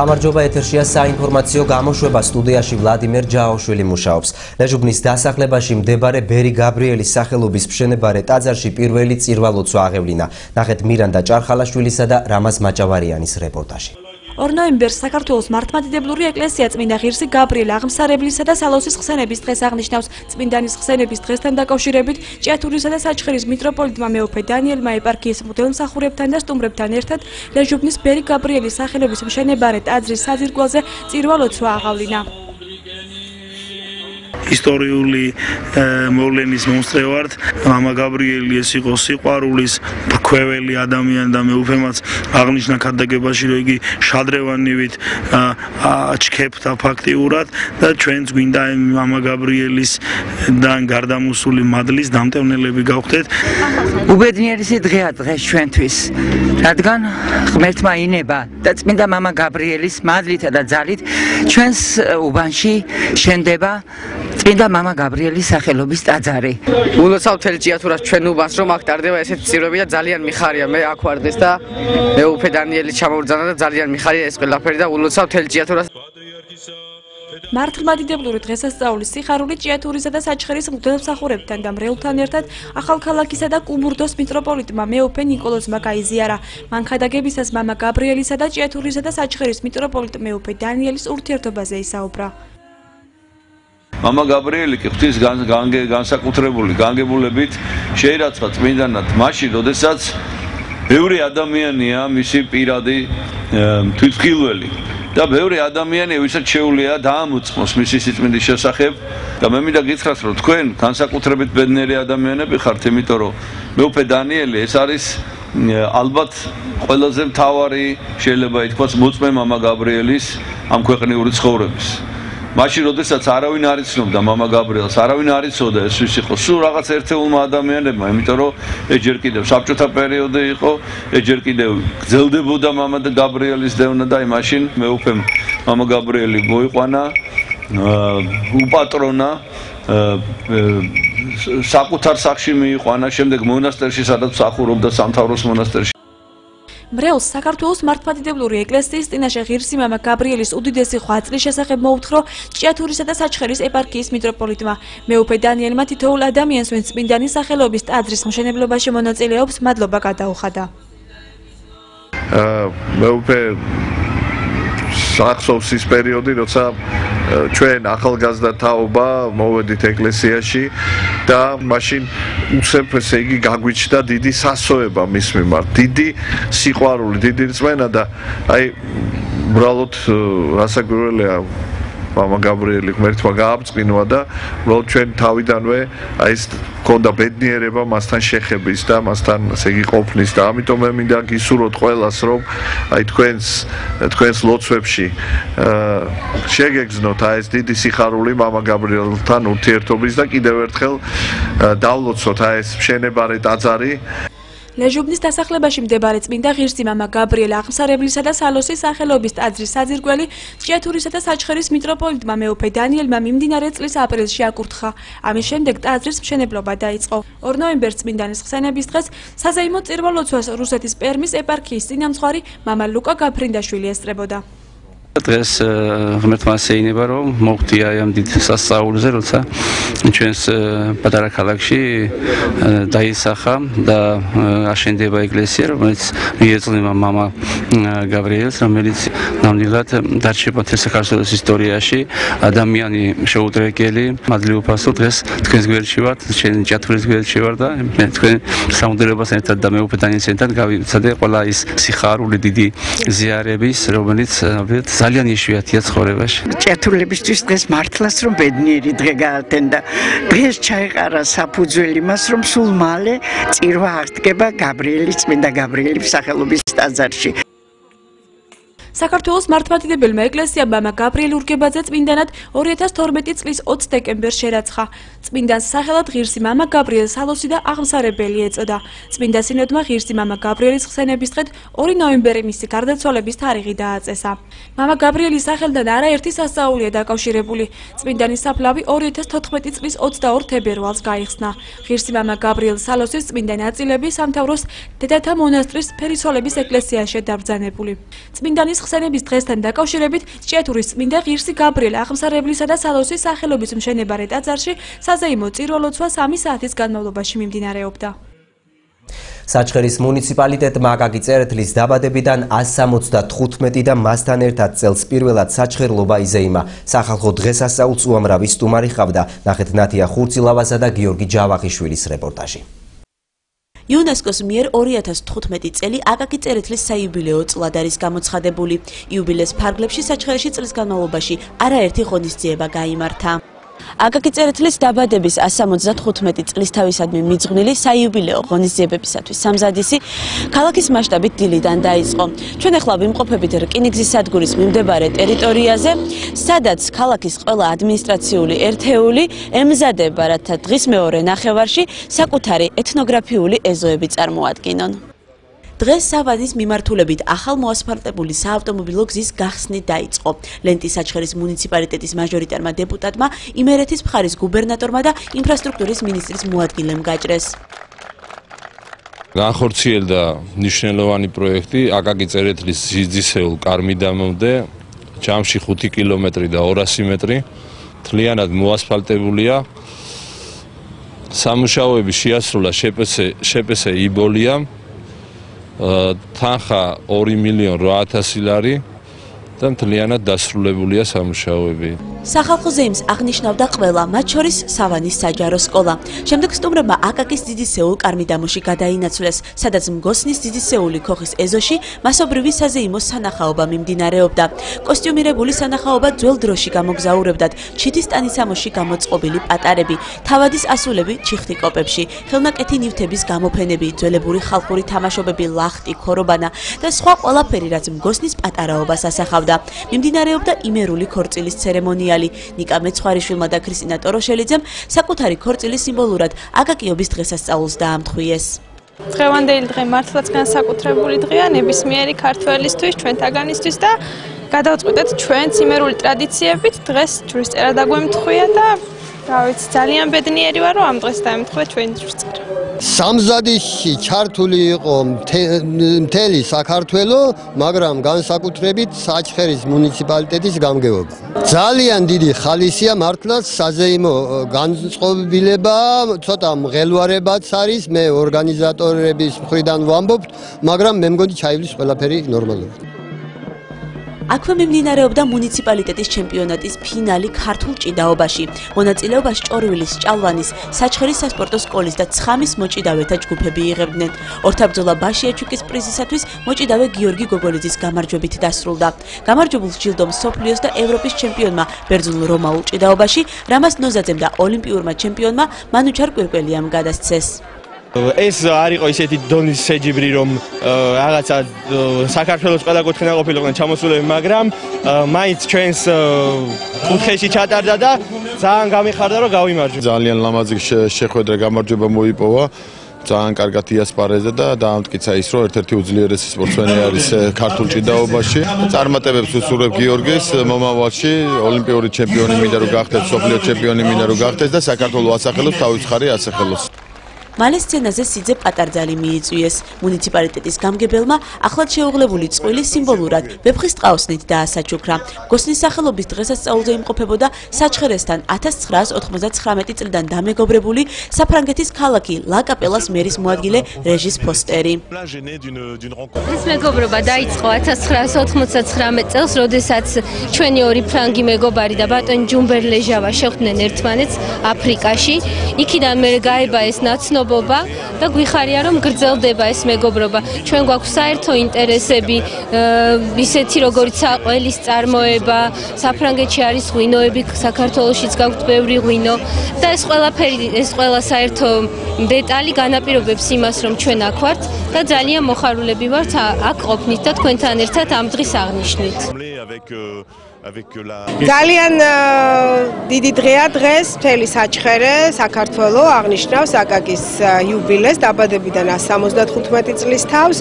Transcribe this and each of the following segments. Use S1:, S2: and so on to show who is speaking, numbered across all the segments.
S1: გამარჯობა ეთერშია საინფორმაციო გამოშვება სტუდიაში ვლადიმერ ჯაოშვილი მუშაობს. ლეჟუბნის დასახლებაში მდებარე ბერი გაბრიელის სახელობის მშენებარე ტაძარში პირველი წირვალოცვა აღევლინა. ნახეთ მირანდა ჭარხალაშვილისა და რამაზ მაჭავარიანის რეპორტაჟი.
S2: 2 ნოემბერს საქართველოს მართლმადიდებლური ეკლესია წმინდა ღირსი გაბრიელ აღმსარებლისა და სალოსის ხსენების დღეს აღნიშნავს. წმინდანის ხსენების დღესთან დაკავშირებით ჭიათურისა და საჩხერის მიტროპოლიტმა მეუფე დანიელმა ეპარქიის მღვდელმსახურებთან და სტუმრებთან ერთად ლეჟუბნის ბერი გაბრიელის სახელობის მშენებარე ტაძრის საძირკველზე წირვალოცვა აღავლინა.
S3: ისტორიული მოვლენის მომსწრე ვართ. მამა გაბრიელი ეს იყო სიყვარულის ქვეველი ადამიანი და მე უფემაც აღნიშნა ქადაგებაში რომ იგი შადრევანივით აჩქეფთა ფაქტიურად და ჩვენც გვინდა მამა გაბრიელის და გარდამოსული მადლის დამტევნელები გავხდეთ.
S4: უბედნიერისი დღეა დღეს ჩვენთვის. რადგან ღმერთმა ინება და წმინდა მამა გაბრიელის მადლითა და ძალით ჩვენს უბანში შენდება წმინდა მამა გაბრიელის სახელობის ტაძარი.
S5: ულოცავ თელ ჭიათურას ჩვენობას რომ აქ ტარდება ესეთი წირვები და ძალიან მიხარია მე აქ ვარ დღეს და მე უფე დანიელი ჩამოვრძანა და ძალიან მიხარია ეს ყველაფერი და ულოცავ თელ ჭიათურას
S2: მართლმადიდებლური დღესასწაულის სიხარული ჭიათურისა და საჩხერის მღვდელმსახურებთან და მრევლთან ერთად ახალქალაქისა და კუმურდოს მიტროპოლიტმა მეუფე ნიკოლოზმა გაიზიარა. მანქადაგებისას მამა გაბრიელისა და ჭიათურისა და საჩხერის მიტროპოლიტ მეუფე დანიელის ურთიერთობაზე ისაუბრა.
S6: მამა გაბრიელი კი ღვთის განსაკუთრებული განგებულებით შეირაცხა წმინდანად. მაშინ, როდესაც ბევრი ადამიანია მისი პირადი თვითმხილველი და ბევრი ადამიანი ვისაც შეუძლია დაამოწმოს მისი სიწმინდის შესახებ და მე მინდა გითხრათ რომ თქვენ განსაკუთრებით ბედნიერი ადამიანები ხართ იმიტომ რომ მეუფე დანიელი ეს არის ალბათ ყველაზე მთავარი შეიძლება ითქვას მოწმე მამა გაბრიელის ამ ქვეყნიური ცხოვრების. მაშინ როდესაც არავინ არ იცნობდა мама გაბრიელს, არავინ არ იცოდა ეს ვის იყო, სულ რაღაც ერთეულმა ადამიანებმა, იმიტომ რომ ეჯერ კიდევ საბჭოთა პერიოდი იყო, ეჯერ კიდევ გძელდებოდა мама და გაბრიელის დევნა და აი მაშინ მე უფემ мама გაბრიელი მოიყვანა უპატრონა საკუთარ სახში მიიყვანა, შემდეგ მონასტერში სადაც სახურობდა სამთავროს მონასტერში
S2: მრევლს საქართველოს მართლმადიდებლური ეკლესიის წინაშე ღირსი მამა გაბრიელის უდიდესი ხვაწლის შესახებ მოუთხრო ჭიათურისა და საჩხერის ეპარქიის მიტროპოლიტმა. მეუფე დანიელმა თითოეულ ადამიანს ვინც წმინდანის სახელობის ტაძრის მშენებლობაში მონაწილეობს მადლობა გადაუხადა.
S7: მეუფე სახსოვს ის პერიოდი, როცა ჩვენ ახალგაზრდა თაობა მოვედით ეკლესიაში და მაშინ უცებ ესე იგი გაგვიჩნდა დიდი სასოება მის მიმართ, დიდი სიყვარული, დიდი რწმენა და აი უბრალოდ რასაკვირველია მამა გაბრიელი ღმერთმა გაამწყინვა და უბრალოდ ჩვენ თავიდანვე აი ეს მქონდა ბედნიერება მასთან შეხების და მასთან ესე იგი ყოფნის და ამიტომ მე მინდა გისურვოთ ყველას რომ აი თქვენს თქვენს ლოცვებში შეგეგზნოთ აი ეს დიდი სიხარული მამა გაბრიელთან ურთიერთობის და კიდევ ერთხელ დავლოცოთ აი ეს მშენებარე ტაძარი.
S2: ლეჟუბნის დასახლებაში მდებარე წმინდა ღირსი მამა გაბრიელ აღმსარებლისა და სალოსის სახელობის ტაძრის საძირკველი ჭიათურისა და საჩხერის მიტროპოლიტმა მეუფე დანიელმა მიმდინარე წლის აპრილში აკურთხა. ამის შემდეგ ტაძრის მშენებლობა დაიწყო. 2 ნოემბერს წმინდანის ხსენების დღეს საზეიმო წირვალოცვას რუსეთის პერმის ეპარქიის წინამძღვარი მამა ლუკა გაფრინდაშვილი ესწრებოდა.
S8: დღეს ღმერთმა შეინება რომ მოხდი აი ამ დიდ სასწაულზე როცა ჩვენს პატარა ქალაქში დაისახა და აშენდება ეკლესია რომელიც მიეწვნება мама გაბრიელს რომელიც ნამდვილად დარჩება საქართველოს ისტორიაში ადამიანი შეუდრეკელი მადლიუფასო დღეს თქვენს გვერდში ვართ ჩვენ ჭათურის გვერდში ვარ და მე თქვენ სამუდრებას ერთად და მე უფეთანის ერთად გავიცადე ყველა ის სიხარული დიდი ზიარების რომელიც ნამდვილად ძალიან იშვიათია ცხოვრებაში.
S4: ჭეთურლებისთვის დღეს მართლაც რომ ბედნიერი დღე გაათენდა. დღეს ჩაეყარა საფუძველი მას რომ სულ მალე წირვა აღდგება გაბრიელის წმინდა გაბრიელის სახელობის ტაძარში.
S2: საქართველოს მართლმადიდებელმა ეკლესიამ მამა გაბრიელ ურგებაძე წმინდანად 2012 წლის 20 დეკემბერს შერაცხა. წმინდანს სახელად ღირსი მამა გაბრიელ სალოსი და აღმსარებელი ეწოდა. წმინდა სინოდმა ღირსი მამა გაბრიელის ხსენების დღედ 2 ნოემბერი მისი გარდაცვალების თარიღი დააწესა. მამა გაბრიელის სახელთან არაერთი სასწაულია დაკავშირებული. წმინდანის საფლავი 2014 წლის 22 თებერვალს გაიხსნა. ღირსი მამა გაბრიელ სალოსის წმინდა ნაწილები სამთავროს დედათა მონასტრის ფერისოლების ეკლესიაში დაბრძანებული. წმინდანის მოხსენების დღესთან დაკავშირებით ჭიათურის წმინდა ღირსი გაბრიელ აღმსარებლისა და სალოსის სახელობის მშენებარე ტაძარში საზეიმო წირვა-ლოცვა 3 საათის განმავლობაში მიმდინარეობდა.
S1: საჩხერის მუნიციპალიტეტმა აკაკი წერეთლის დაბადებიდან 175 და მასთან ერთად წელს პირველად საჩხერლობა იზეიმა. სახალხო დღესასწაულს უამრავი სტუმარი ხავდა. ნახეთ ნათია ხურცილავასა და გიორგი ჯავახიშვილის რეპორტაჟი.
S9: იუნესკოს მიერ 2015 წელი აკაკი წერეთლის საიუბილეო წლად არის გამოცხადებული. იუბილეს ფარგლებში საჩხერეში წლის განმავლობაში არაერთი ღონისძიება გაიმართა. აკაკი წერეთლის დაბადების 175 წლის თავისადმი მიძღვნილი საიუბილეო ღონისძიებებისათვის სამზადისი ქალაქის მასშტაბით დილიდან დაიწყო. ჩვენ ახლა ვიმყოფებით რკინიგზის სადგურის მიმდებარე ტერიტორიაზე, სადაც ქალაქის ყველა ადმინისტრაციული ერთეული ემზადება, რათა დღის მეორე ნახევარში საკუთარი ეთნოგრაფიული ეზოები წარმოადგინონ. დღეს სავანის მიმართულებით ახალ მოასფალტებული საავტომობილო გზის გახსნით დაიწყო. ლენტის საჩხერის მუნიციპალიტეტის მაჟორიტარმა დეპუტატმა იმერეთის მხარის გუბერნატორმა და ინფრასტრუქტურის მინისტრის მოადგილემ გაჭრეს.
S10: განხორციელდა ნიშნულოვანი პროექტი აკაკი წერეთლის ზიზისეულ კარმიდამამდე ჯამში 5 კილომეტრი და 200 მეტრი თლიანად მოასფალტებულია სამუშაოები შეასრულა შპს შპს იბოლიამ თანხა 2 მილიონ 8000 ლარი და მთლიანად დასრულებულია სამუშაოები.
S9: სახალხო ზეიმს აღნიშნავდა ყველა, მათ შორის სავანის საჯარო სკოლა. შემდეგ სტუმრებმა აკაკის დიდი სეულ კარმიდამოში გადაინაცვლეს, სადაც მგოსნის დიდი სეული ქოხის ეზოში მასობრივი საზეიმო სანახაობა მიმდინარეობდა. კოსტიუმირებული სანახაობა ძველ დროში გამოგზაურებდათ ჩიტის ტანისამოში გამოწყობილი პატარები, თავადის ასულები ჩიხტი კოპებში, ხელნაკეთი ნივთების გამოფენები, ძველებური ხალხური თამაშობები, ლახტი, ქორობანა და სხვა ყველაფერი, რაც მგოსნის პატარაობას ასახავდა. მიმდინარეობდა იმერული ქორწილის ცერემონია მამიალი ნიკა მეცხვარიშვილმა და ქრისტინა ტოროშელიძემ საკუთარი ქორწილის სიმბოლურად აკაკიობის დღესასწაულს დაამთხვიეს.
S11: დღევანდელი დღე მართლაც განსაკუთრებული დღეა ნებისმიერი ქართველისთვის, ჩვენთაგანისთვის და გადავწყვიტეთ ჩვენც იმერული ტრადიციებით. დღეს ჯვრის წერა დაგვემთხვია და რა ვიცი, ძალიან ბედნიერი ვარ, რომ ამ დღეს დაემთხვია ჩვენი ჯვრის
S12: სამზადისში ჩართული იყო მთელი საქართველო, მაგრამ განსაკუთრებით საჩხერის მუნიციპალიტეტის გამგეობა. ძალიან დიდი ხალისია მართლაც საზეიმო განწყობილება, ცოტა მღელვარებაც არის, მე ორგანიზატორების მხრიდან ვამბობ, მაგრამ მე მგონი ჩაივლის ყველაფერი ნორმალურად.
S9: აქვე მიმდინარეობდა მუნიციპალიტეტის ჩემპიონატის ფინალი ქართულ ჭიდაობაში. მონაწილეობას ჭორვილის, ჭალვანის, საჩხერის სასპორტო სკოლის და ცხამის მოჭიდავეთა ჯგუფები იღებდნენ. ორთაბძოლა ბაშიაჩუკის პრიზისათვის მოჭიდავე გიორგი გოგოლიძის გამარჯვებით დასრულდა. გამარჯვებულ ჯილდომ სოფლიოს და ევროპის ჩემპიონმა ბერძნულ რომაულ ჭიდაობაში რამას ნოზაძემ და ოლიმპიურმა ჩემპიონმა მანუჩარ კვირკველიამ გადასცეს.
S13: ეს არ იყო ისეთი დონის შეჯიბრი რომ რაღაცა საქართველოს ყველა კუთხიდან ყოფილიყო ჩამოსულები მაგრამ მაინც ჩვენს კუთხეში ჩატარდა და ძალიან გამიხარდა რომ გავიმარჯვე.
S7: ძალიან ლამაზი შეხვედრა გამარჯვება მოიპოვა. ძალიან კარგად იასპარეზა და დაამტკიცა ის რომ ერთ-ერთი უძლიერესი სპორტსმენი არის ქართულ ჭიდაობაში. წარმატებებს უსურვებ გიორგის მომავალში ოლიმპიური ჩემპიონი მინდა რომ გახდეს სოფლიო ჩემპიონი მინდა რომ გახდეს და საქართველოს ასახელოს თავის ხარი ასახელოს
S9: მალე სცენაზე სიძე პატარძალი მიიწვიეს. მუნიციპალიტეტის გამგებელმა ახლად შეუღლებული წყვილი სიმბოლურად ვეფხის ტყაოსნით დაასაჩუქრა. გოსნის სახელობის დღესასწაულზე იმყოფებოდა საჩხერესთან 1999 წლიდან დამეგობრებული საფრანგეთის ქალაქი ლაკაპელას მერის მოადგილე რეჟის ფოსტერი.
S14: ეს მეგობრობა დაიწყო 1999 წელს, როდესაც ჩვენი ორი ფრანგი მეგობარი და ბატონი ჯუმბერ ლეჟავა შეხვდნენ ერთმანეთს აფრიკაში. იქიდან მე გაება ეს ნაცნობ მეგობრობა და გვიხარია რომ გრძელდება ეს მეგობრობა. ჩვენ გვაქვს საერთო ინტერესები, ისეთი როგორიცაა ყველის წარმოება, საფრანგეთში არის ღვინოები, საქართველოსიც გაქვთ ბევრი ღვინო და ეს ყველაფერი, ეს ყველა საერთო დეტალი განაპირობებს იმას, რომ ჩვენ აქ ვართ და ძალიან მოხარულები ვართ აქ ყოფნით და თქვენთან ერთად ამ დღის აღნიშვნით.
S15: ძალიან დიდი დღეა დღეს მთელი საჩხერე საქართველოს აღნიშნავს აკაკის იუბილეს დაბადებიდან 175 წლის თავს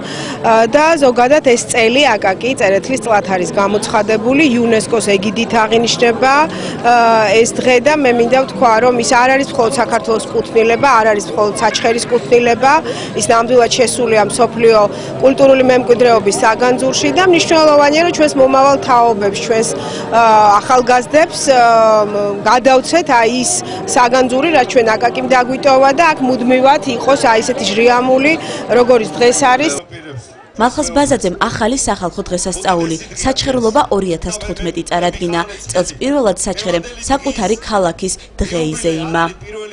S15: და ზოგადად ეს წელი აკაკი წერეთლის წლად არის გამოცხადებული. იუნესკოს ეგიდით აღინიშნება ეს დღე და მე მინდა ვთქვა რომ ის არ არის მხოლოდ საქართველოს კუთვნილება არ არის მხოლოდ საჩხერის კუთვნილება. ის ნამდვილად შესულია მსოფლიო კულტურული მემკვიდრეობის საგანძურში და მნიშვნელოვანია რომ ჩვენს მომავალ თაობებს ჩვენს ახალგაზრდებს გადავცეთ აი ის საგანძური რაც ჩვენ აკაკიმ დაგვიტოვა და აქ მუდმივად იყოს აი ესეთი ჟრიამული როგორც დღეს არის.
S9: მალხას ბაზაძემ ახალი სახალხო დღესასწაული. საჩხერულობა 2015 წარადგინა. წელს პირველად საჩხერემ საკუთარი ქალაქის დღე იზეიმა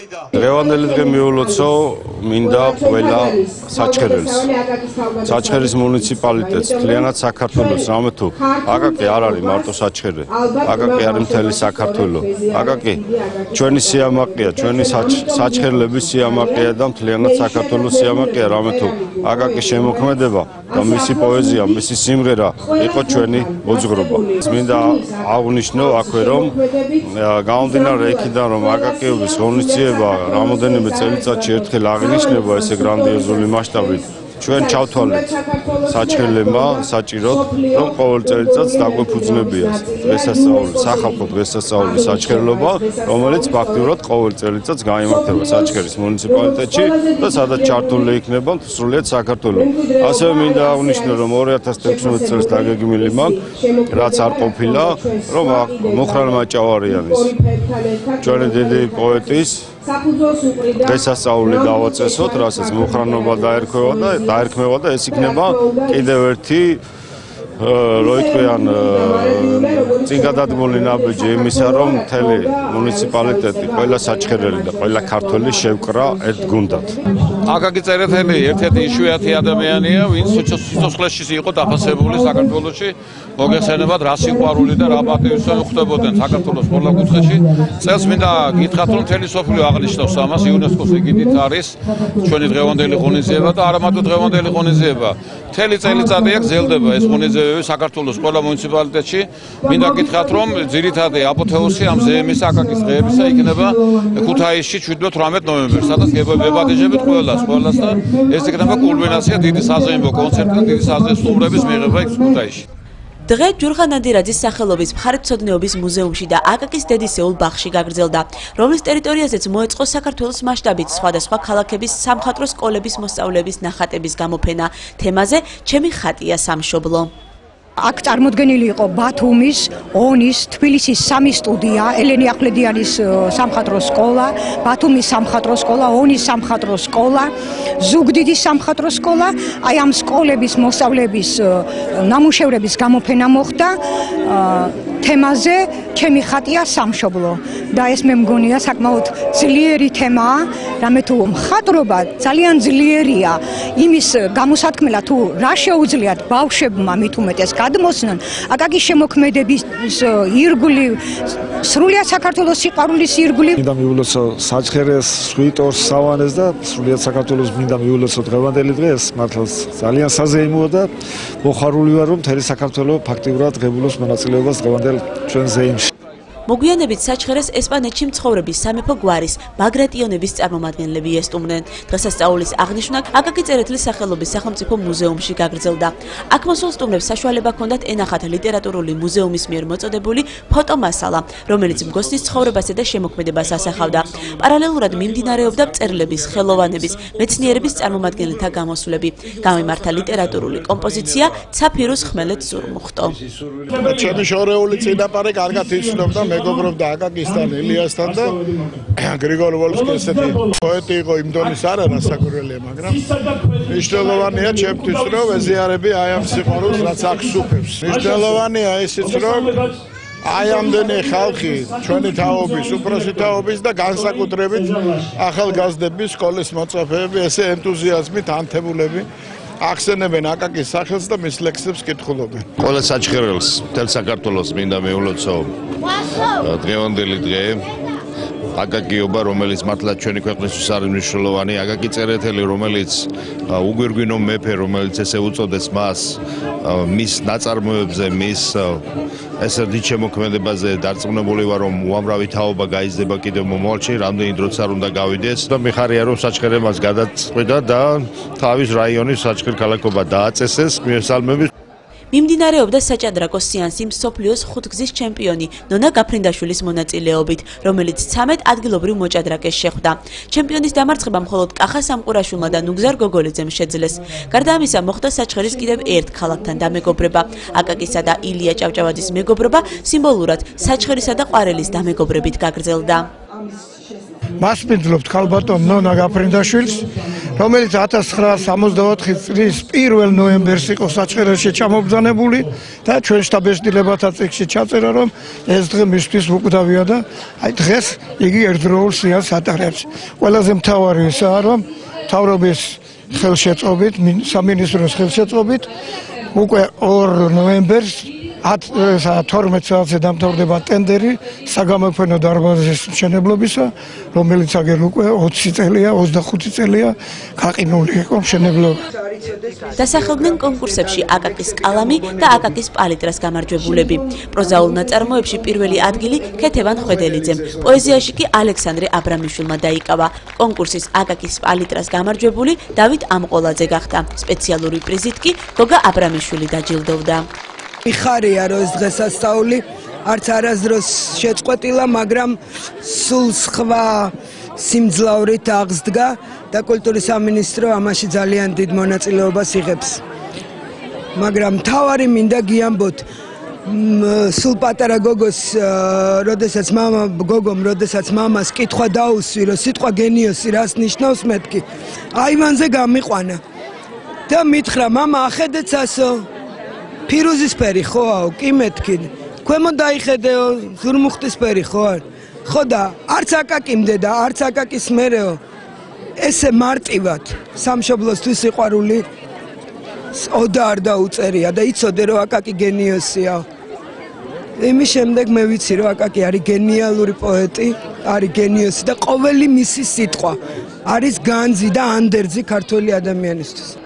S16: დღევანდელი დღე მიულოცო მინდა ყველა საჩხერელს საჩხერის მუნიციპალიტეტს მთლიანად საქართველოს რამე თუ აკაკი არ არის მარტო საჩხერე აკაკი არის მთელი საქართველო აკაკი ჩვენი სიამაყეა ჩვენი საჩხერლების სიამაყეა და მთლიანად საქართველოს სიამაყეა რამე თუ აკაკი შემოქმედება და მისი პოეზია, მისი სიმღერა იყო ჩვენი მოძღრობა. მინდა აღნიშნო აქვე რომ გამომდინარე იქიდან რომ აკაკიების ღონისძიება რამოდენიმე წელიწადში ერთხელ აღინიშნება ესე გრანდიოზული მასშტაბით. ჩვენ ჩავთვალეთ საჩხერლებმა საჭიროდ რომ ყოველ წელიწადს დაგვეფუძნებია დღესასწაული სახალხო დღესასწაული საჩხერლობა რომელიც ფაქტურად ყოველ წელიწადს გამართება საჩხერის მუნიციპალიტეტში და სადაც ჩართული იქნება სრულიად საქართველოს ასევე მინდა აღნიშნო რომ 2016 წელს დაგეგმილი მაქვს რაც არ ყოფილა რომ მოხრალ მაჭავარიანის ჩვენი დიდი პოეტის დღესასწაული დავაწესოთ, რასაც მოხრანობა დაერქვევა და დაერქმევა და ეს იქნება კიდევ ერთი როიტყვიან წინ გადადგმული ნაბიჯი იმისა რომ მთელი მუნიციპალიტეტი ყველა საჩხერელი და ყველა ქართველი შევკრა ერთ გუნდად.
S17: აკაკი წერეთელი ერთ-ერთი იშვიათი ადამიანია, ვინც სიცოცხლეში იყო დაფასებული საქართველოში. მოგეხსენებათ რა სიყვარული და რა პატივისცემა ხდებოდნენ საქართველოს ყველა კუთხეში. წელს მინდა გითხრათ რომ მთელი სოფლიო აღნიშნავს ამას იუნესკოს ეგიდით არის ჩვენი დღევანდელი ღონისძიება და არა მარტო დღევანდელი ღონისძიება. მთელი წელიწადი აქ გრძელდება ეს ღონისძიებები საქართველოს ყველა მუნიციპალიტეტში. მინდა გითხრათ რომ ძირითადი აპოთეოსი ამ ზეიმის აკაკის დღეებისა იქნება ქუთაისში 17-18 ნოემბერს, სადაც გებადეჟებით ყველას, ყველას და ეს იქნება კულმინაცია დიდი საზეიმო კონცერტი დიდი საზეიმო სტუმრების მიღება იქ ქუთაისში.
S9: დღე ჯურხან ნადირაძის სახელობის მხარეთმცოდნეობის მუზეუმში და აკაკის დედისეულ ბაღში გაგრძელდა, რომლის ტერიტორიაზეც მოეწყო საქართველოს მასშტაბით სხვადასხვა ქალაქების სამხატვრო სკოლების მოსწავლეების ნახატების გამოფენა თემაზე ჩემი ხატია სამშობლო.
S18: აქ წარმოდგენილი იყო ბათუმის, ონის, თბილისის სამი სტუდია, ელენი ახვლედიანის სამხატვრო სკოლა, ბათუმის სამხატვრო სკოლა, ონის სამხატვრო სკოლა, ზუგდიდის სამხატვრო სკოლა. აი ამ სკოლების მოსწავლეების ნამუშევრების გამოფენა მოხდა თემაზე ჩემი ხატია სამშობლო. და ეს მე მგონია საკმაოდ ძლიერი თემაა, რამე თუ მხატვრობა ძალიან ძლიერია. იმის გამოსათქმელად თუ რა შეუძლიათ ბავშვებმა მით უმეტეს გადმოსნან აკაკის შემოქმედების ირგული სრულიად საქართველოს სიყვარულის ირგული.
S19: მინდა მიულოცო საჩხერეს სვიტორს სავანეს და სრულიად საქართველოს მინდა მიულოცო დღევანდელი დღეს მართლაც ძალიან საზეიმოა და მოხარული ვარ რომ მთელი საქართველოს ფაქტიურად ღებულობს მონაწილეობას დღევანდელ ჩვენ ზეიმში
S9: მოგვიანებით საჩხერეს ესპანეთში მცხოვრების სამეფო გვარის ბაგრატიონების წარმომადგენლები ესტუმრნენ. დღესასწაულის აღნიშვნა აკაკი წერეთლის სახელობის სახელმწიფო მუზეუმში გაგრძელდა. აქ მოსულ სტუმრებს საშუალება ჰქონდათ ენახათ ლიტერატურული მუზეუმის მიერ მოწოდებული ფოტომასალა, რომელიც მგოსნის ცხოვრებასა და შემოქმედებას ასახავდა. პარალელურად მიმდინარეობდა წერილების, ხელოვანების, მეცნიერების წარმომადგენელთა გამოსვლები. გამიმართა ლიტერატურული კომპოზიცია ცაფირუს ხმელეთ ზურმუხტო.
S20: ჩემი შორეული წინაპარი კარგად იცნობდა მე მეგობრობდა აკაკისთან, ილიასთან და გრიგოლ ვოლსკი ესეთი პოეტი იყო იმ დონის არა რა საკვირველია, მაგრამ მნიშვნელოვანია ჩემთვის რომ ეზიარები აი ამ სიყვარულს რაც აღსუფებს. მნიშვნელოვანია ისიც რომ აი ამდენი ხალხი ჩვენი თაობის, უფროსი თაობის და განსაკუთრებით ახალგაზრდები, სკოლის მოწაფეები, ესე ენთუზიაზმით ანთებულები ახსენებენ აკაკის სახელს და მის ლექსებს კითხულობენ.
S7: ყველა საჩხერელს, თელ საქართველოს მინდა მეულოცო დღევანდელი დღე
S16: აკაკიობა, რომელიც მართლა ჩვენი ქვეყნისთვის არის მნიშვნელოვანი, აკაკი წერეთელი, რომელიც უგვირგვინო მეფე, რომელიც ესე უწოდეს მას მის ნაწარმოებზე, მის ესე დიდ შემოქმედებაზე დარწმუნებული ვარ, რომ უამრავი თაობა გაიზრდება კიდევ მომავალში, რამდენი დროც არ უნდა გავიდეს. და მიხარია რომ საჩხერე მას გადაწყვეტა და თავის რაიონის საჩხერ ქალაქობა დააწესეს. მიესალმების
S9: მიმდინარეობდა საჭადრაკო სეანსი მსოფლიოს ხუთგზის ჩემპიონი ნონა გაფრინდაშვილის მონაწილეობით, რომელიც 13 ადგილობრივ მოჭადრაკეს შეხვდა. ჩემპიონის დამარცხება მხოლოდ კახა სამყურაშვილმა და ნუგზარ გოგოლიძემ შეძლეს. გარდა ამისა, მოხდა საჩხერის კიდევ ერთ ქალაქთან დამეგობრება. აკაკისა და ილია ჭავჭავაძის მეგობრობა სიმბოლურად საჩხერისა და ყვარელის დამეგობრებით გაგრძელდა.
S21: მასპინძლობთ ქალბატონ ნონა გაფრინდაშვილს, რომელიც 1964 წლის 1 ნოემბერს იყო საჩხერეში ჩამობრძანებული და ჩვენ შტაბეშტილებათა წიგნში ჩაწერა, რომ ეს დღე მისთვის უკვდავია და აი დღეს იგი ერთდროულ სიას ატარებს. ყველაზე მთავარი ისაა, რომ თავრობის ხელშეწყობით, სამინისტროს ხელშეწყობით უკვე 2 ნოემბერს 12 საათზე დამთავრდება ტენდერი საგამოფენო დარბაზის მშენებლობისა, რომელიც აგერ უკვე 20 წელია, 25 წელია გაყინული იყო მშენებლობა.
S9: დასახელდნენ კონკურსებში აკაკის კალამი და აკაკის პალიტრას გამარჯვებულები. პროზაულ ნაწარმოებში პირველი ადგილი ქეთევან ხვედელიძემ, პოეზიაში კი ალექსანდრე აბრამიშვილმა დაიკავა. კონკურსის აკაკის პალიტრას გამარჯვებული დავით ამყოლაძე გახდა. სპეციალური პრიზით კი გოგა აბრამიშვილი დაჯილდოვდა.
S22: მიხარია რომ ეს დღესასწაული არც არასდროს შეწყვეტილა, მაგრამ სულ სხვა სიმძლავრით აღსდგა და კულტურის სამინისტრო ამაში ძალიან დიდ მონაწილეობას იღებს. მაგრამ თავარი მინდა გიამბოთ სულ პატარა გოგოს, როდესაც мама გოგომ, როდესაც мамას კითხვა დაუსვი, რომ სიტყვა გენიოსი რას ნიშნავს მეთქი. აი მანზე გამიყვანა და მითხრა мама ახედე წასო ფირუზისფერი ხოაო, კი მეთქი. ქვემო დაიხედეო, ზურმუხტისფერი ხო არ? ხო და არც აკაკიმდე და არც აკაკის მერეო. ესე მარტივად სამშობლოსთვის სიყვარული ოდა არ დაუწერია და იცოდე რომ აკაკი გენიოსია. იმის შემდეგ მე ვიცი რომ აკაკი არის გენიალური პოეტი, არის გენიოსი და ყოველი მისი სიტყვა არის განძი და ანდერძი ქართული ადამიანისთვის.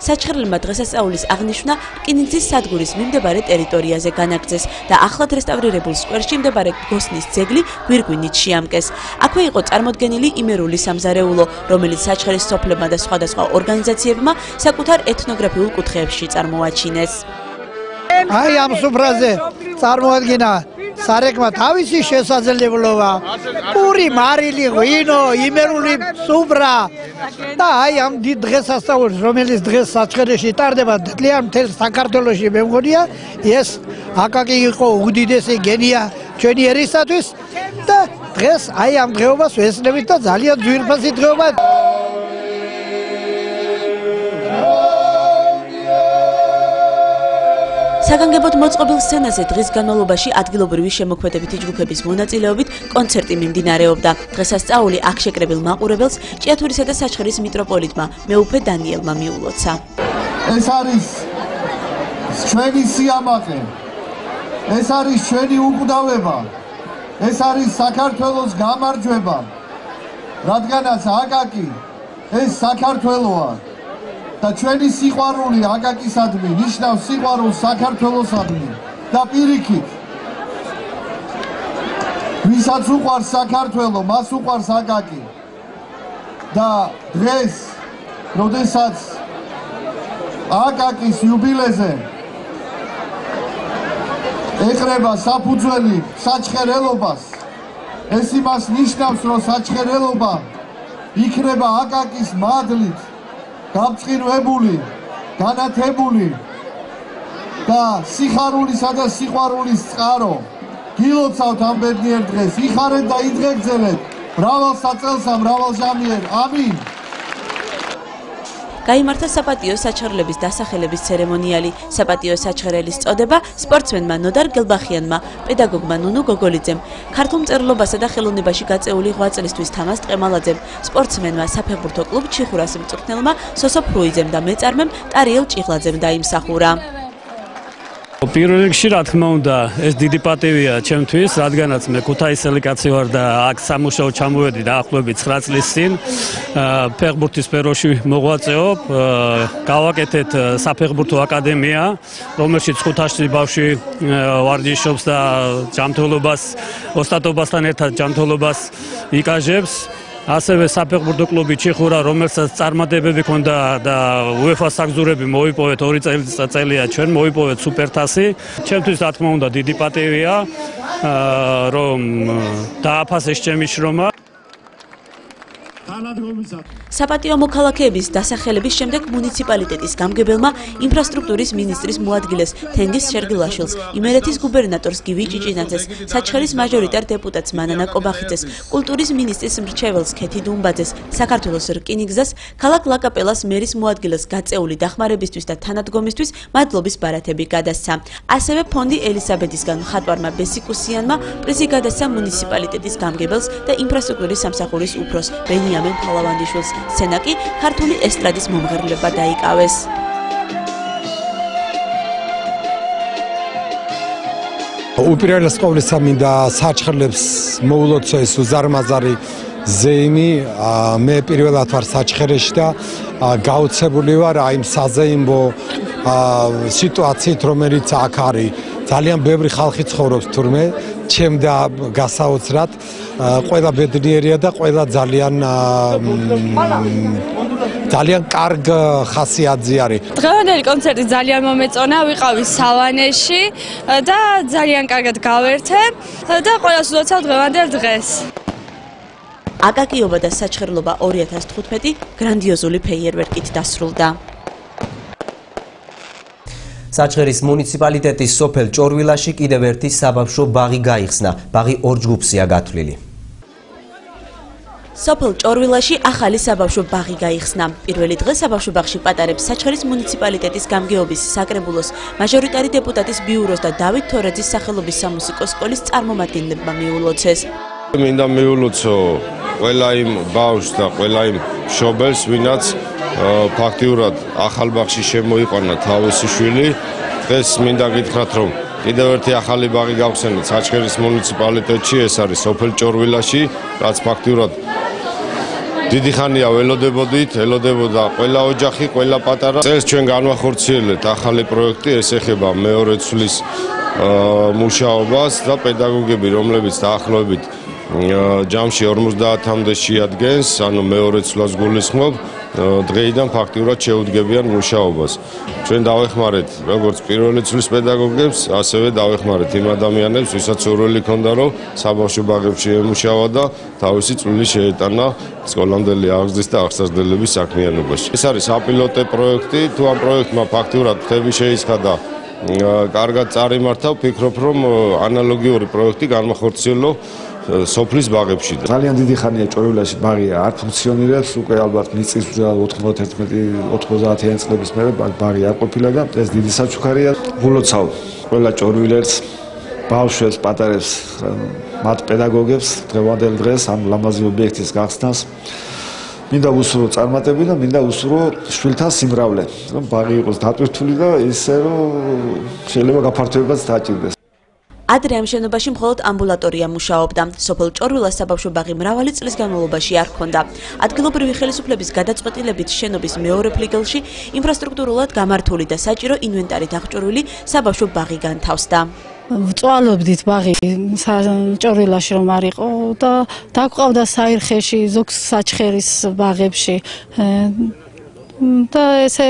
S9: საჩხერლებმა დღესასწაულის აღნიშვნა რკინიგზის სადგურის მიმდებარე ტერიტორიაზე განაგრძეს და ახლად რესტავრირებულ სკვერში მდებარე გოსნის ძეგლი გვირგვინით შეამკეს. აქვე იყო წარმოდგენილი იმერული სამზარეულო, რომელიც საჩხერის სოფლებმა და სხვადასხვა ორგანიზაციებმა საკუთარ ეთნოგრაფიულ კუთხეებში წარმოაჩინეს.
S23: აი ამ სუფრაზე წარმოადგინა სარეკმა თავისი შესაძლებლობა. პური მარილი ღვინო იმერული სუბრა და აი ამ დიდ დღესასწაულს რომელიც დღეს საჩხერეში ტარდება ძალიან მთელ საქართველოში მე მგონია ეს აკაკი იყო უდიდესი გენია ჩვენი ერისათვის და დღეს აი ამ დღეობას ვესწრებით და ძალიან ძვირფასი დღეობაა
S9: საგანგებოდ მოწყობილ სცენაზე დღის განმავლობაში ადგილობრივი შემოქმედებითი ჯგუფების მონაწილეობით კონცერტი მიმდინარეობდა. დღესასწაული აქ შეკრებილ მაყურებელს ჭიათურისა და საჩხერის მიტროპოლიტმა მეუფე დანიელმა მიულოცა.
S24: ეს არის ჩვენი სიამაყე. ეს არის ჩვენი უკვდავება. ეს არის საქართველოს გამარჯვება. რადგანაც აკაკი ეს საქართველოა. და ჩვენი სიყვარული აკაკისადმი ნიშნავს სიყვარულს საქართველოსადმი. და პირიქით ვისაც უყვარს საქართველო მას უყვარს აკაკი. და დღეს როდესაც აკაკის იუბილეზე ეხრება საფუძველი საჩხერელობას ეს იმას ნიშნავს რომ საჩხერელობა იქნება აკაკის მადლით გამწირვებული, განათებული და სიხარულისა და სიყვარულის წყარო გილოცავთ ამ ბედნიერ დღეს. იხარეთ და იძღეგრძელეთ. მრავალ საწელსა, მრავალ ჟამიერ. ამინ.
S9: გაიმართა საპატიო საჩხერლების დასახელების ცერემონიალი. საპატიო საჩხერელის წოდება სპორტსმენმა ნოდარ გელბახიანმა, პედაგოგმა ნუნუ გოგოლიძემ, ქართულ მწერლობასა და ხელოვნებაში გაწეული ღვაწლისთვის თამას ტყემალაძემ, სპორტსმენმა საფეხბურთო კლუბ ჩიხურას მწვრთნელმა სოსო ფრუიძემ და მეწარმემ ტარიელ ჭიღლაძემ დაიმსახურა.
S25: პირველ რიგში რა თქმა უნდა ეს დიდი პატივია ჩემთვის რადგანაც მე ქუთაისელი კაცი ვარ და აქ სამუშაო ჩამოვედი დაახლოებით 9 წლის წინ ფეხბურთის სფეროში მოღვაწეობ გავაკეთეთ საფეხბურთო აკადემია რომელშიც ხუთაში ბავშვი ვარჯიშობს და ჯანმრთელობას ოსტატობასთან ერთად ჯანმრთელობას იკაჟებს ასევე საფეხბურთო კლუბი ჩიხურა, რომელსაც წარმატებები ჰქონდა და UEFA-ს საგზურები მოიპოვეთ 2 წელია ჩვენ მოიპოვეთ სუპერთასი. ჩემთვის რა თქმა უნდა დიდი პატივია რომ დააფასეს ჩემი შრომა.
S9: საპატიო მოქალაქეების დასახელების შემდეგ მუნიციპალიტეტის გამგებელმა ინფრასტრუქტურის მინისტრის მოადგილეს თენგის შერგილაშვილს, იმერეთის გუბერნატორს გივი ჭიჭინაძეს, საჩხერის მაჟორიტარ დეპუტატს მანანა კობახიძეს, კულტურის მინისტრის მრჩეველს ქეთი დუმბაძეს, საქართველოს რკინიგზას, ქალაქ ლაკაპელას მერის მოადგილეს გაწეული დახმარებისთვის და თანადგომისთვის მადლობის ბარათები გადასცა. ასევე ფონდი ელისაბედისგან ხატვარმა ბესიკუსიანმა პრიზი გადასცა მუნიციპალიტეტის გამგებელს და ინფრასტრუქტურის სამსახურის უფროს ბენიამინ ფალავანდიშვილს. სცენაკი ქართული ესტრადის მომღერლება დაიკავეს.
S26: უპირველეს ყოვლისა მინდა საჩხერლებს მოულოცო ეს უზარმაზარი ზეიმი მე პირველად ვარ საჩხერეში და გაოცებული ვარ აი იმ საზეიმო სიტუაციით რომელიც აქ არის ძალიან ბევრი ხალხი ცხოვრობს თურმე ჩემდა გასაოცრად ყველა ბედნიერია და ყველა ძალიან ძალიან კარგ ხასიათზე არის.
S11: დღევანდელი კონცერტი ძალიან მომეწონა, ვიყავი სავანეში და ძალიან კარგად გავერთე და ყველას ვლოცავ დღევანდელ დღეს.
S9: აკაკიობა და საჩხერლობა 2015 გრანდიოზული ფეიერვერკით დასრულდა.
S1: საჩხერის მუნიციპალიტეტის სოფელ ჭორვილაში კიდევ ერთი საბავშვო ბაღი გაიხსნა. ბაღი ორ ჯგუფზეა გათვლილი.
S9: სოფელ ჭორვილაში ახალი საბავშვო ბაღი გაიხსნა. პირველი დღე საბავშვო ბაღში პატარებს საჩხერის მუნიციპალიტეტის გამგეობის საკრებულოს მაჟორიტარი დეპუტატის ბიუროს და დავით თორაძის სახელობის სამუსიკო სკოლის წარმომადგენლებმა მიულოცეს.
S16: მინდა მიულოცო ყველა იმ ბავშვს და ყველა იმ შობელს, ვინაც ფაქტიურად ახალ ბაღში შემოიყვანა თავისი შვილი. დღეს მინდა გითხრათ, რომ კიდევ ერთი ახალი ბაღი გავხსენეთ საჩხერის მუნიციპალიტეტში, ეს არის სოფელ ჭორვილაში, რაც ფაქტიურად დიდი ხანია ველოდებოდით, ელოდებოდა ყველა ოჯახი, ყველა პატარა. წელს ჩვენ განვახორციელებთ ახალი პროექტი, ეს ეხება მეორე ცვლის მუშაობას და პედაგოგები, რომლებიც დაახლოებით ჯამში 50-მდე შეადგენს, ანუ მეორე ცვლას გულისხმობ, დღეიდან ფაქტიურად შეუდგებიან მუშაობას. ჩვენ დავეხმარეთ როგორც პირველი ცვლის პედაგოგებს, ასევე დავეხმარეთ იმ ადამიანებს, ვისაც სურვილი ჰქონდა, რომ საბავშვო ბაღებში ემუშავა და თავისი წვლილი შეეტანა სკოლამდელი აღზრდის და აღსაზრდელების საქმიანობაში. ეს არის აპილოტე პროექტი, თუ ამ პროექტმა ფაქტიურად ხები შეიცხადა კარგად წარიმართა, ვფიქრობ, რომ ანალოგიური პროექტი განმახორციელო სოფლის ბაღებში.
S19: ძალიან დიდი ხანია ჭორვილაში ბაღი არ ფუნქციონირებს, უკვე ალბათ მიწის 91-90-იან წლების მერე ბაღი არ ყოფილა და ეს დიდი საჩუქარია. გულოცავ ყველა ჭორვილერს, ბავშვებს, პატარებს, მათ პედაგოგებს დღევანდელ დღეს ამ ლამაზი ობიექტის გახსნას მინდა უსურო წარმატები და მინდა უსურო შვილთა სიმრავლე, რომ ბაღი იყოს დატვირთული და ისე რომ შეიძლება გაფართოებაც დაჭირდეს.
S9: ადრე ამ შენობაში მხოლოდ ამბულატორია მუშაობდა. სოფელ ჭორვილას საბავშვო ბაღი მრავალი წლის განმავლობაში არ ჰქონდა. ადგილობრივი ხელისუფლების გადაწყვეტილებით შენობის მეორე ფლიგელში ინფრასტრუქტურულად გამართული და საჭირო ინვენტარით აღჭურვილი საბავშვო ბაღი განთავსდა.
S27: წვალობდით ბაღი ჭორვილაში რომ არისო და დაგვყავდა საირხეში ზოგ საჩხერის ბაღებში და ესე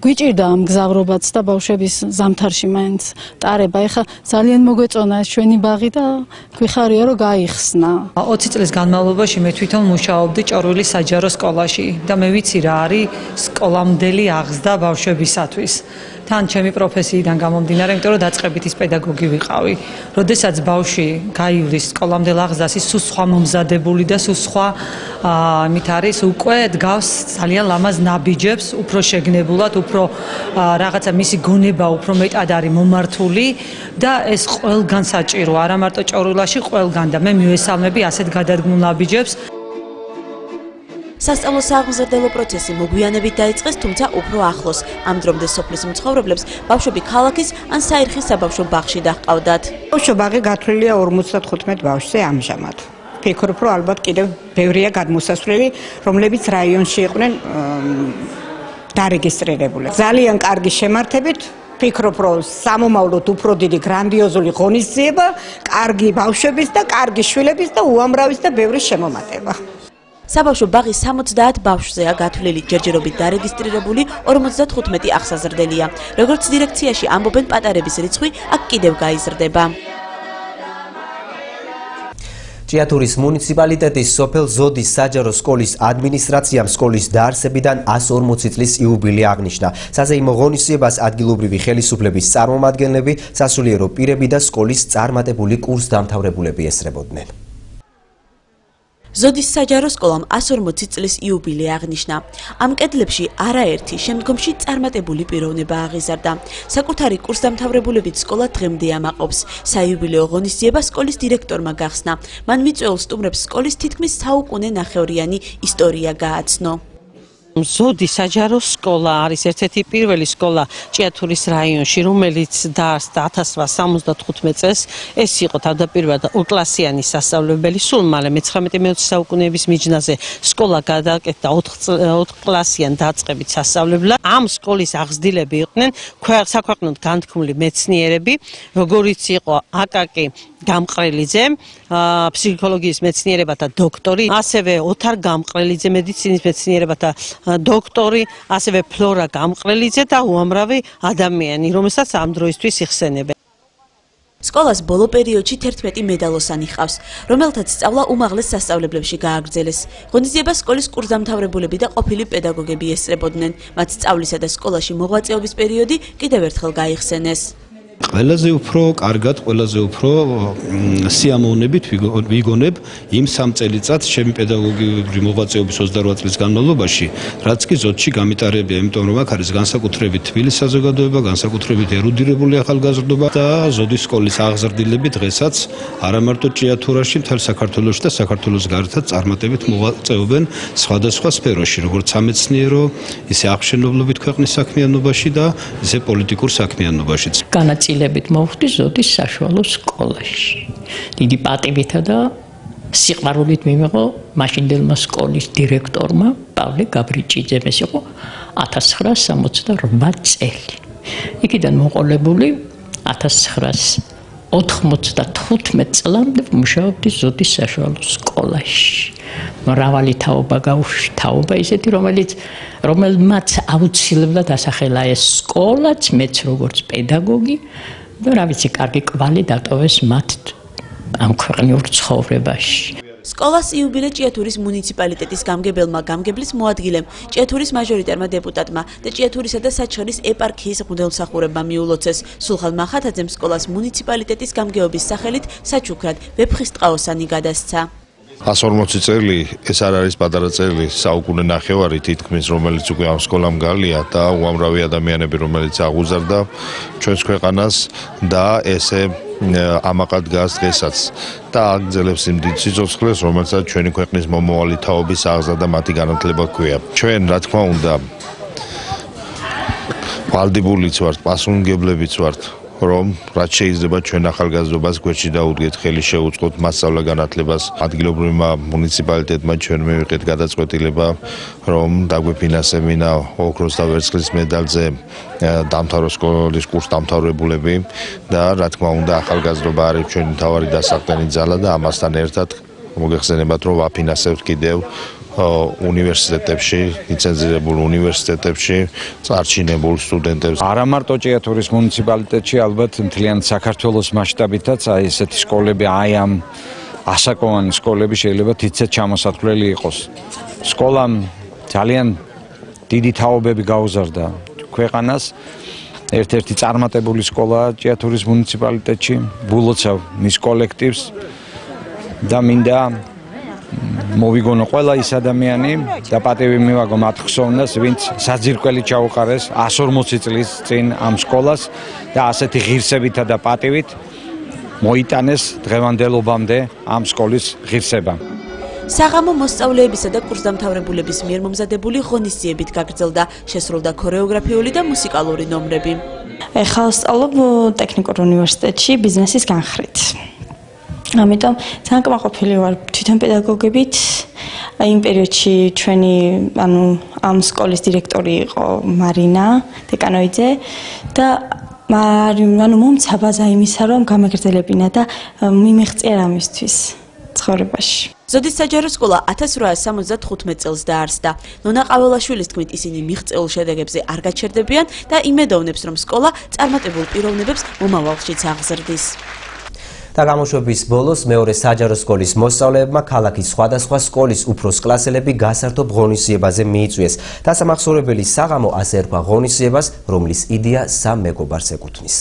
S27: გვიჭირდა ამ გზავრობაც და ბავშვების ზამთარში მაინც ტარება. ეხლა ძალიან მოგვეწონა ეს ჩვენი ბაღი და გვიხარია რომ გაიხსნა.
S28: 20 წლის განმავლობაში მე თვითონ მუშაობდი ჭორვილის საჯარო სკოლაში და მე ვიცი რა არის სკოლამდელი აღზრდა ბავშვებისათვის. თან ჩემი პროფესიიდან გამომდინარე, იმიტომ რომ დაწყებით ის პედაგოგი ვიყავი. როდესაც ბავშვი გაივლის სკოლამდე ლაღზას, ის სულ სხვა მომზადებული და სულ სხვა აა მით არის უკვე დგავს ძალიან ლამაზ ნაბიჯებს, უფრო შეგნებულად, უფრო რაღაცა მისი გონება უფრო მეტად არის მომართული და ეს ყველგან საჭირო, არა მარტო ჭორულაში, ყველგან და მე მივესალმები ასეთ გადადგმულ ნაბიჯებს.
S9: სასწავლო სააღმზრდელო პროცესი მოგვიანებით დაიწყეს, თუმცა უფრო ახლოს. ამ დრომდე სოფლის მცხოვრებლებს ბავშვები ქალაქის ან საერხის საბავშვო ბაღში დაჰყავდათ.
S18: ბავშვო ბაღი გათვლილია 55 ბავშვზე ამჟამად. ფიქრობ, რომ ალბათ კიდევ ბევრია გადმოსასვლელი, რომლებიც რაიონში იყვნენ დარეგისტრირებული. ძალიან კარგი შემართებით ფიქრობ, რომ სამომავლოდ უფრო დიდი გრანდიოზული ღონისძიება, კარგი ბავშვების და კარგი შვილების და უამრავის და ბევრი შემომატება.
S9: საბავშვო ბაღი 70 ბავშვზეა გათვლილი, ჯერჯერობით დარეგისტრირებული 55 ახსაზრდელია. როგორც დირექციაში ამბობენ, პატარების რიცხვი აქ კიდევ გაიზრდება.
S1: ჭიათურის მუნიციპალიტეტის სოფელ ზოდის საჯარო სკოლის ადმინისტრაციამ სკოლის დაარსებიდან 140 წლის იუბილე აღნიშნა. საზეიმო ღონისძიებას ადგილობრივი ხელისუფლების წარმომადგენლები, სასულიერო პირები და სკოლის წარმატებული კურსდამთავრებულები ესწრებოდნენ.
S9: ზოდის საჯარო სკოლამ 140 წლის იუბილე აღნიშნა. ამ კედლებში არაერთი შემდგომში წარმატებული პიროვნება აღიზარდა. საკუთარი კურსდამთავრებულებით სკოლა დღემდე ამაყობს. საიუბილეო ღონისძიება სკოლის დირექტორმა გახსნა. მან მიწვეულ სტუმრებს სკოლის თითქმის საუკუნე ნახევრიანი ისტორია გააცნო.
S29: ზოდი საჯარო სკოლა არის ერთ-ერთი პირველი სკოლა ჭიათურის რაიონში, რომელიც დაარსდა 1875 წელს. ეს იყო თავდაპირველად ორკლასიანი სასწავლებელი, სულ მალე მე-19 საუკუნეების მიჯნაზე სკოლა გადააკეთდა 4 კლასიან დაწყებით სასწავლებლად. ამ სკოლის აღზრდილები იყვნენ საქვეყნოდ განთქმული მეცნიერები, როგორიც იყო აკაკი გამყრელიძე, ფსიქოლოგიის მეცნიერებათა დოქტორი, ასევე ოთარ გამყრელიძე, მედიცინის მეცნიერებათა დოქტორი, ასევე ფლორა გამყრელიძე და უამრავი ადამიანი, რომელსაც ამ დროისთვის იხსენებენ.
S9: სკოლას ბოლო პერიოდში 11 მედალოსანი ხავს, რომელთაც სწავლა უმაღლეს სასწავლებლებში გააგრძელეს. ღონისძიებას სკოლის კურსდამთავრებულები და ყოფილი პედაგოგები ესწრებოდნენ. მათ სწავლისა და სკოლაში მოღვაწეობის პერიოდი კიდევ ერთხელ გაიხსენეს.
S30: ყველაზე უფრო კარგად, ყველაზე უფრო სიამოვნებით ვიგონებ იმ სამ წელიწადს ჩემი პედაგოგიური მოღვაწეობის 28 წლის განმავლობაში, რაც კი ზოთში გამიტარებია, იმიტომ რომ აქ არის განსაკუთრებით თბილი საზოგადოება, განსაკუთრებით ერუდირებული ახალგაზრდობა და ზოდის სკოლის აღზრდილები დღესაც არა მარტო ჭიათურაში, მთელ საქართველოში და საქართველოს გარეთაც წარმატებით მოღვაწეობენ სხვადასხვა სფეროში, როგორც სამეცნიერო, ისე აღშენებლობით ქვეყნის საქმიანობაში და ისე პოლიტიკურ საქმიანობაშიც.
S31: განაც ნაწილებით მოვხვდი ზოდის საშუალო სკოლაში. დიდი პატივითა და სიყვარულით მიმეღო მაშინდელმა სკოლის დირექტორმა პავლე გაბრიჭიძემ ეს იყო 1968 წელი. იქიდან მოყოლებული 1995 წლამდე მუშაობდი ზოდის საშუალო სკოლაში. მრავალი თაობა გაუშვი თაობა ისეთი რომელიც რომელმაც აუცილებლად ასახელა ეს სკოლაც მეც როგორც პედაგოგი და რა ვიცი კარგი კვალი დატოვეს მათ ამ ქვეყნიურ ცხოვრებაში
S9: სკოლას იუბილე ჭიათურის მუნიციპალიტეტის გამგებელმა გამგებლის მოადგილემ ჭიათურის მაჟორიტარმა დეპუტატმა და ჭიათურისა და საჩხერის ეპარქიის მღვდელმსახურებმა მიულოცეს. სულხან მახათაძემ სკოლას მუნიციპალიტეტის გამგეობის სახელით საჩუქრად ვეფხის ტყაოსანი გადასცა
S7: 140 წელი ეს არ არის პატარა წელი. საუკუნე ნახევარი თითქმის რომელიც უკვე ამ სკოლამ გალია და უამრავი ადამიანები რომელიც აღუზარდა ჩვენს ქვეყანას და ესე ამაყად გას დღესაც. და აგზელებს იმ დიდ სიცოცხლეს რომელსაც ჩვენი ქვეყნის მომავალი თაობის აღზრდა და მათი განათლება ქვია. ჩვენ რა თქმა უნდა ვალდებულიც ვართ პასუხისმგებლებიც ვართ რომ რაც შეიძლება ჩვენ ახალგაზრდობას გვერდში დაუდგეთ ხელი შეუწყოთ მასშტაბ განათლებას ადგილობრივმა მუნიციპალიტეტმა ჩვენ მივიღეთ გადაწყვეტილება რომ დაგვეფინანსებინა ოქროს და ვერცხლის მედალზე დამთავროს სკოლის კურს დამთავრებულები და რა თქმა უნდა ახალგაზრდობა არის ჩვენი თავარი დასაყრდენი ძალა და ამასთან ერთად მოგეხსენებათ რომ ვაფინანსებთ კიდევ უნივერსიტეტებში, ლიცენზირებულ უნივერსიტეტებში წარჩინებულ სტუდენტებს.
S32: არა მარტო ჭიათურის მუნიციპალიტეტში, ალბათ მთლიან საქართველოს მასშტაბითაც აი ესეთი სკოლები, აი ამ ასაკოვანი სკოლები შეიძლება თითქოს ჩამოსათვლელი იყოს. სკოლამ ძალიან დიდი თაობები გაუზარდა ქვეყანას. ერთ-ერთი წარმატებული სკოლაა ჭიათურის მუნიციპალიტეტში. ბულოცავ მის კოლექტივს და მინდა მოვიგონო ყველა ის ადამიანი და პატივი მივაგო მათ ხსოვნას, ვინც საძირკველი ჩაუყარეს 140 წლის წინ ამ სკოლას და ასეთი ღირსებითა და პატივით მოიტანეს დღევანდელობამდე ამ სკოლის ღირსება.
S9: საღამო მოსწავლეებისა და კურსდამთავრებულების მიერ მომზადებული ღონისძიებით გაგრძელდა შესრულდა ქორეოგრაფიული და მუსიკალური ნომრები.
S33: ეხლა ვსწავლობ ტექნიკურ უნივერსიტეტში ბიზნესის განხრით. ამიტომ ძალიან კმაყოფილი ვარ თვითონ პედაგოგებით. იმ პერიოდში ჩვენი ანუ ამ სკოლის დირექტორი იყო მარინა დეკანოიძე და ანუ მომცა ბაზა იმისა რომ გამეგრძელებინა და მიმიღწია ამისთვის ცხოვრებაში.
S9: ზოდის საჯარო სკოლა 1875 წელს დაარსდა. ნონა ყაველაშვილის თქმით, ისინი მიღწეულ შედეგებზე არ გაჩერდებიან და იმედოვნებს, რომ სკოლა წარმატებულ პიროვნებებს მომავალშიც აღზრდის.
S1: და გამოშვების ბოლოს მეორე საჯარო სკოლის მოსწავლეებმა ქალაქის სხვადასხვა სკოლის უფროს კლასელები გასართობ ღონისძიებაზე მიიწვიეს. დასამახსოვრებელი საღამო ასე ერქვა ღონისძიებას, რომლის იდეა სამ მეგობარს ეკუთვნის.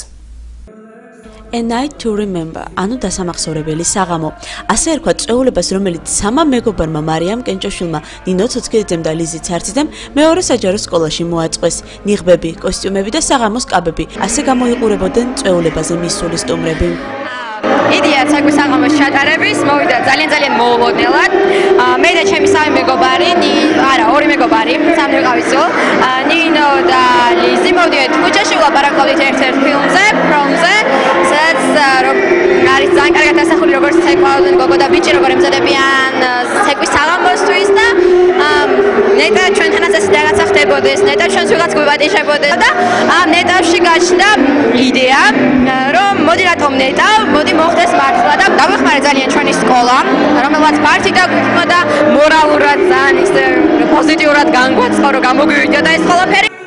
S9: A night to remember, ანუ დასამახსოვრებელი საღამო. ასე ერქვა წეულებას, რომელიც სამა მეგობარმა მარიამ კენჭოშვილმა, ნინო ცოცხლიძემ და ლიზი ცარციდემ მეორე საჯარო სკოლაში მოაწყვეს. ნიღბები, კოსტიუმები და საღამოს კაბები. ასე გამოიყურებოდნენ წეულებაზე მისული სტუმრები.
S34: იდეა ცაკვის საღამოს ჩატარების მოვიდა ძალიან ძალიან მოულოდნელად. მე და ჩემი სამი მეგობარი, არა, ორი მეგობარი, სამი ვიყავისო. ნინო და ლიზი მოვიდეთ ქუჩაში ვლაპარაკობდით ერთ-ერთ ფილმზე, ფრომზე, სადაც არის ძალიან კარგად ასახული როგორც ცეკვავდნენ გოგო და ბიჭი როგორ ემზადებიან ცეკვის საღამოსთვის და ნეტა ჩვენთანაც ეს რაღაცა ხდებოდეს, ნეტა ჩვენს ვიღაც გვიპატიჟებოდეს და ამ ნეტავში გაჩნდა იდეა, რომ მოდი რატომ ნეტავ, მოდი მოხდეს მართლა და გავეხმარე ძალიან ჩვენი სკოლა, რომელსაც პარტი დაგვიწყო და მორალურად ძალიან ის პოზიტიურად განგვაცხო, რომ გამოგვივიდა და ეს ყველაფერი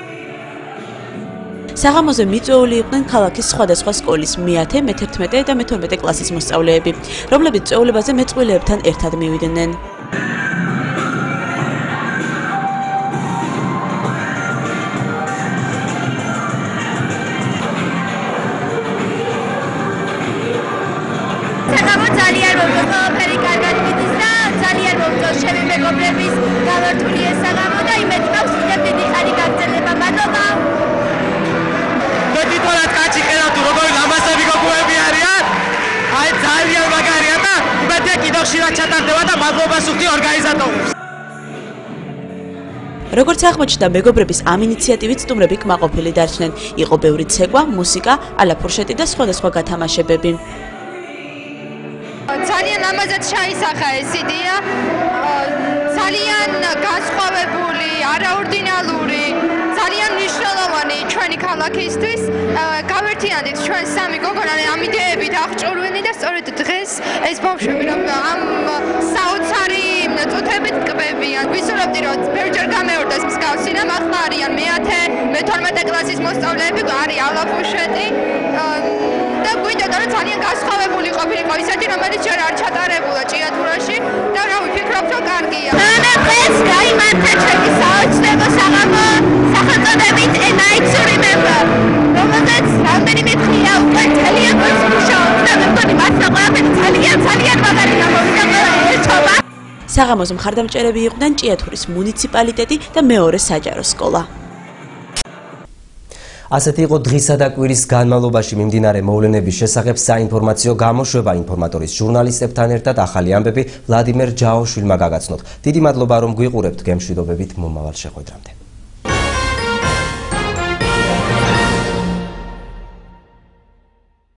S9: საღამოზე მიწვეული იყვნენ ქალაქის სხვადასხვა სკოლის მე-10, მე-11 და მე-12 კლასის მოსწავლეები, რომლებიც წვეულებაზე მეწყვილეებთან ერთად მივიდნენ. როგორც აღმოჩნდა, მეგობრების ამ ინიციატივით სტუმრები კმაყოფილი დარჩნენ. იყო ბევრი ცეკვა, მუსიკა, ალაფურშეტი და სხვადასხვა გათამაშებები.
S34: ძალიან ლამაზად ჩაისახა ეს იდეა. ძალიან განსხვავებული, არაორდინალური, ძალიან მნიშვნელოვანი ჩვენი ქალაქისთვის. გავერთიანდით ჩვენ სამი გოგონანი ამ იდეებით აღჭურვენი და სწორედ დღეს ეს ბავშვები რომ ამ საოცარი წუთებით კბებიან. ვისურვებდი რომ ბევრჯერ გამეორდეს მსგავსი და ახლა არიან მე-10, მე-12 კლასის მოსწავლეები, არის ალაფუშეტი. და გვინდა რომ ძალიან გასხოვებული ყოფილიყო ისეთი რომელიც ჯერ არ ჩატარებულა ჭიათურაში და რა ვიფიქრობ რომ კარგია. და დღეს გაიმართა ჩემი საოცნებო საღამო სახელწოდებით to Remember. რომელზეც რამდენიმე დღეა უკვე ძალიან მოსმუშაობ და მე მგონი მართლა ყველაფერი ძალიან ძალიან მაგარი გამოვიდა ყველა ერთობა.
S9: საღამოს მხარდამჭერები იყვნენ ჭიათურის მუნიციპალიტეტი და მეორე საჯარო სკოლა.
S1: ასეთი იყო დღისა და კვირის განმავლობაში მიმდინარე მოვლენების შესახებ საინფორმაციო გამოშვება ინფორმატორის ჟურნალისტებთან ერთად ახალი ამბები ვლადიმერ ჯაოშვილმა გაგაცნოთ. დიდი მადლობა რომ გვიყურებთ გემშვიდობებით მომავალ შეხვედრამდე.